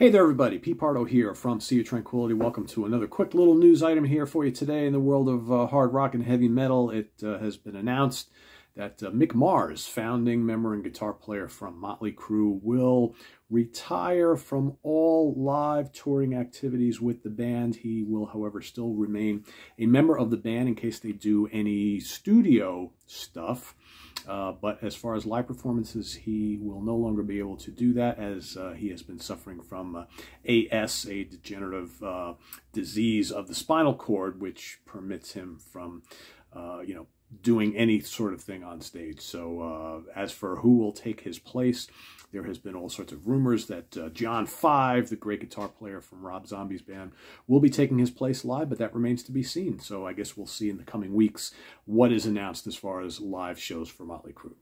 Hey there, everybody. Pete Pardo here from Sea of Tranquility. Welcome to another quick little news item here for you today in the world of uh, hard rock and heavy metal. It uh, has been announced that uh, Mick Mars, founding member and guitar player from Motley Crue, will retire from all live touring activities with the band. He will, however, still remain a member of the band in case they do any studio stuff. Uh, but as far as live performances, he will no longer be able to do that as uh, he has been suffering from uh, AS, a degenerative uh, disease of the spinal cord, which permits him from, uh, you know, doing any sort of thing on stage. So uh, as for who will take his place, there has been all sorts of rumors that uh, John Five, the great guitar player from Rob Zombie's band, will be taking his place live, but that remains to be seen. So I guess we'll see in the coming weeks what is announced as far as live shows for Motley Crue.